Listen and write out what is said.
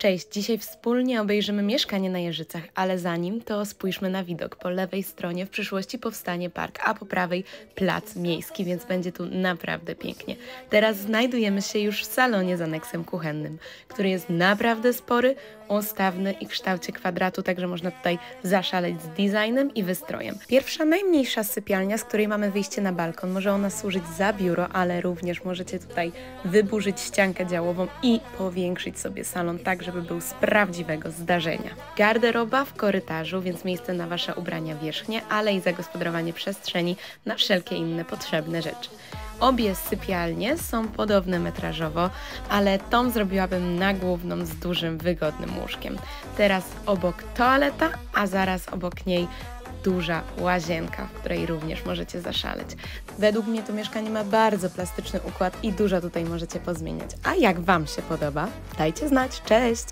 Cześć, dzisiaj wspólnie obejrzymy mieszkanie na Jeżycach, ale zanim to spójrzmy na widok. Po lewej stronie w przyszłości powstanie park, a po prawej plac miejski, więc będzie tu naprawdę pięknie. Teraz znajdujemy się już w salonie z aneksem kuchennym, który jest naprawdę spory, ustawny i w kształcie kwadratu, także można tutaj zaszaleć z designem i wystrojem. Pierwsza, najmniejsza sypialnia, z której mamy wyjście na balkon. Może ona służyć za biuro, ale również możecie tutaj wyburzyć ściankę działową i powiększyć sobie salon tak, żeby był z prawdziwego zdarzenia. Garderoba w korytarzu, więc miejsce na Wasze ubrania wierzchnie, ale i zagospodarowanie przestrzeni na wszelkie inne potrzebne rzeczy. Obie sypialnie są podobne metrażowo, ale tą zrobiłabym na główną z dużym, wygodnym łóżkiem. Teraz obok toaleta, a zaraz obok niej duża łazienka, w której również możecie zaszaleć. Według mnie to mieszkanie ma bardzo plastyczny układ i dużo tutaj możecie pozmieniać. A jak Wam się podoba? Dajcie znać. Cześć!